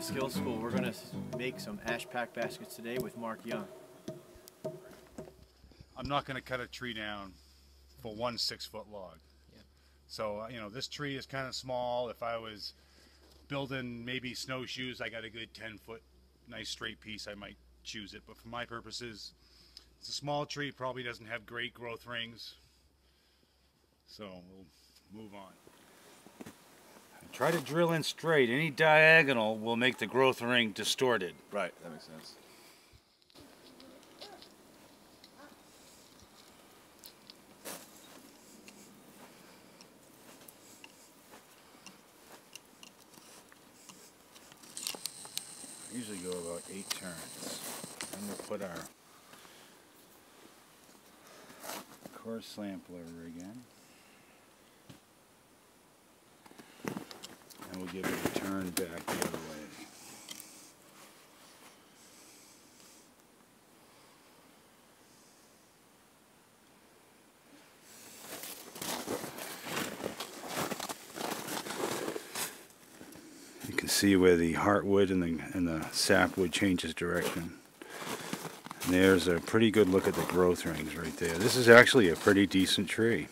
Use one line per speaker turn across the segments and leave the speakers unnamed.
Skills School. We're going to make some ash pack baskets today with Mark Young.
I'm not going to cut a tree down for one six foot log. Yeah. So, uh, you know, this tree is kind of small. If I was building maybe snowshoes, I got a good 10 foot nice straight piece, I might choose it. But for my purposes, it's a small tree, probably doesn't have great growth rings. So we'll move on. Try to drill in straight. Any diagonal will make the growth ring distorted.
Right, that makes sense.
usually go about eight turns. Then we'll put our core sampler again. We'll give it a turn back the other way. You can see where the heartwood and the, and the sapwood changes direction. And there's a pretty good look at the growth rings right there. This is actually a pretty decent tree.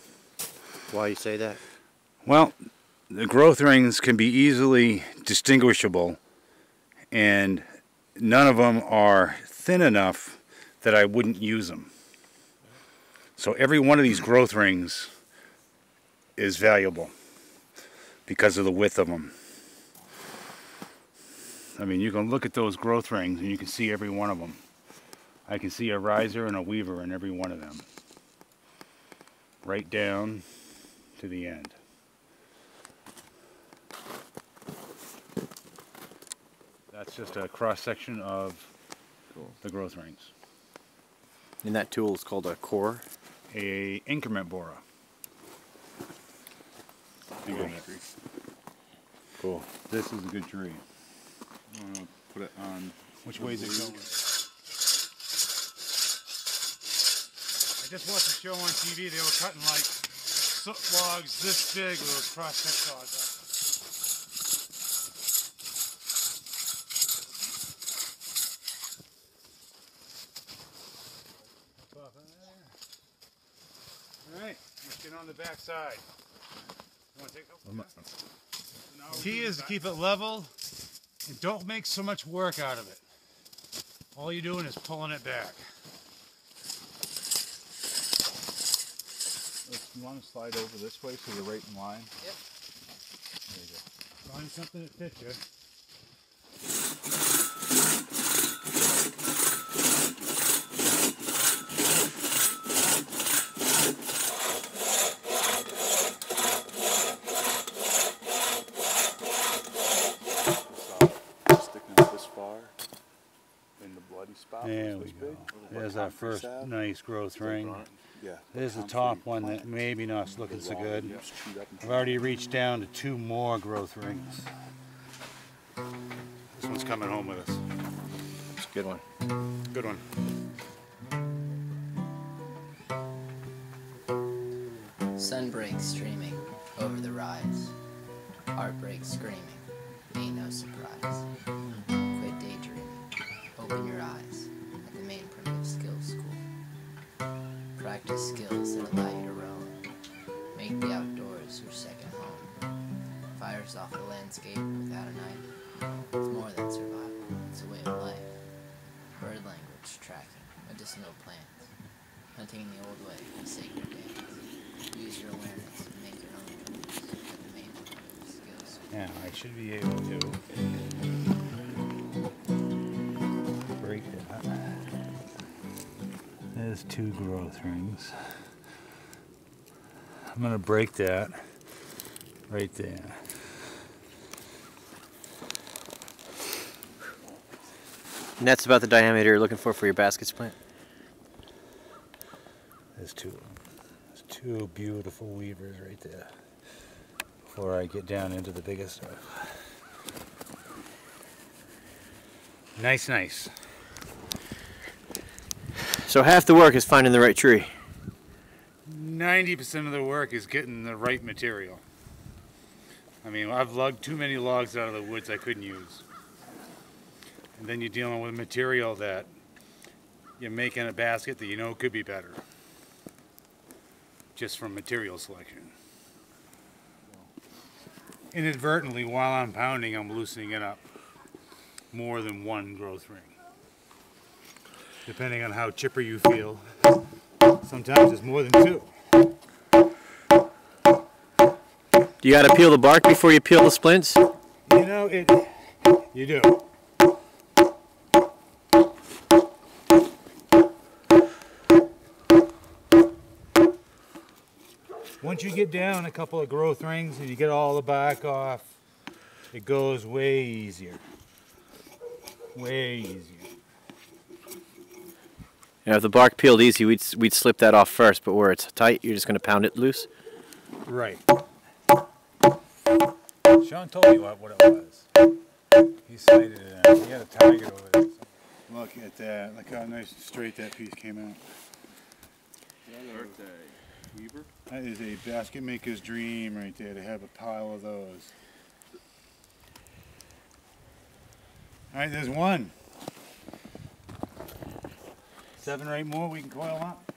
Why you say that?
Well, the growth rings can be easily distinguishable and none of them are thin enough that I wouldn't use them. So every one of these growth rings is valuable because of the width of them. I mean, you can look at those growth rings and you can see every one of them. I can see a riser and a weaver in every one of them. Right down to the end. That's just a cross section of
Cool.
the growth rings.
And that tool is called a core.
A increment borer.
Cool.
on that tree.
Cool.
This is a good tree.
I'm gonna put it on.
Which way is it going? I just watched a show on TV. They were cutting like soot logs this big with those cross section saws. All right, let's get on the back side. You want to take a Key is to keep it level and don't make so much work out of it. All you're doing is pulling it back.
You want to slide over this way so you're right in line?
Yep.
There you go.
Find something that fits you.
Sticking it this far in the bloody spot.
There we go. There's our first nice growth ring.
Yeah.
There's the top one that maybe not looking so good.
Yeah, just chewed up and
I've already reached down to two more growth rings. This one's coming home with us.
It's a good one.
Good one.
Sun breaks streaming over the rise. Heartbreak screaming. Ain't no surprise. Quit daydreaming. Open your eyes Practice skills that allow you to roam. Make the outdoors your second home. Fires off the landscape without a knife. It's more than survival. It's a way of life. Bird language tracking. Medicinal plants. Hunting the old way. A sacred dance. Use your awareness and make your own the skills.
Now I should be able to There's two growth rings. I'm gonna break that right there.
And that's about the diameter you're looking for for your basket splint.
There's two. There's two beautiful weavers right there. Before I get down into the biggest stuff. Nice, nice.
So half the work is finding the right tree.
90% of the work is getting the right material. I mean, I've lugged too many logs out of the woods I couldn't use. And then you're dealing with material that you're making a basket that you know could be better. Just from material selection. Inadvertently, while I'm pounding, I'm loosening it up. More than one growth ring. Depending on how chipper you feel. Sometimes it's more than two.
Do you gotta peel the bark before you peel the splints?
You know, it. You do. Once you get down a couple of growth rings and you get all the bark off, it goes way easier. Way easier.
Yeah, if the bark peeled easy, we'd we'd slip that off first. But where it's tight, you're just gonna pound it loose.
Right.
Sean told me what, what it was. He cited it. uh, He had a tiger over there.
Look at that. Look how nice and straight that piece came out.
Weaver?
That is a basket maker's dream right there to have a pile of those. All right, there's one. Seven or eight more we can coil up.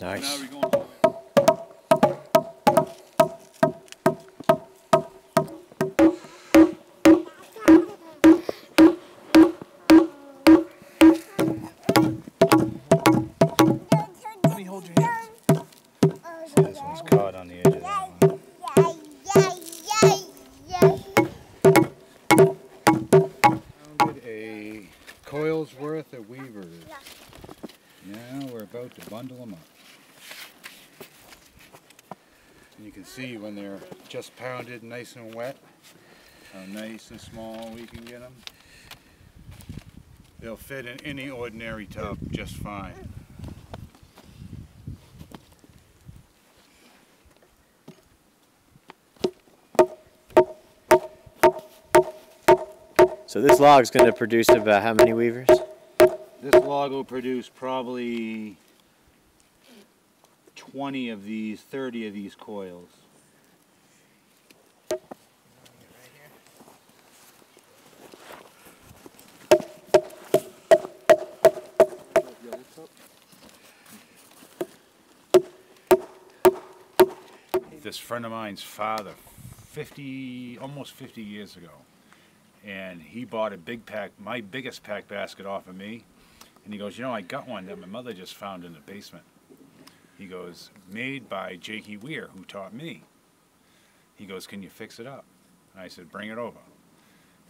Now
Nice.
See when they're just pounded, nice and wet, how nice and small we can get them. They'll fit in any ordinary tub just fine.
So this log's gonna produce about how many weavers?
This log will produce probably 20 of these, 30 of these coils. This friend of mine's father, 50, almost 50 years ago, and he bought a big pack, my biggest pack basket off of me. And he goes, you know, I got one that my mother just found in the basement. He goes, made by Jakey Weir, who taught me. He goes, can you fix it up? And I said, bring it over.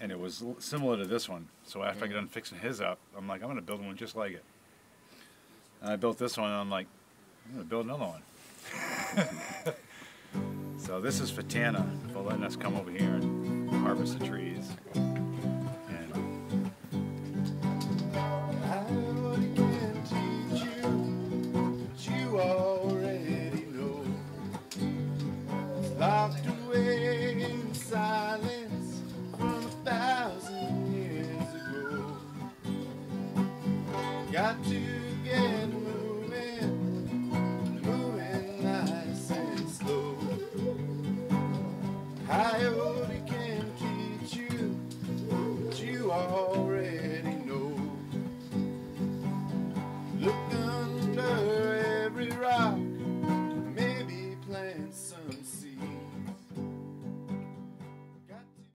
And it was similar to this one. So after I mm. got done fixing his up, I'm like, I'm gonna build one just like it. And I built this one, and I'm like, I'm gonna build another one. so this is for Tana for letting us come over here and harvest the trees. I'll do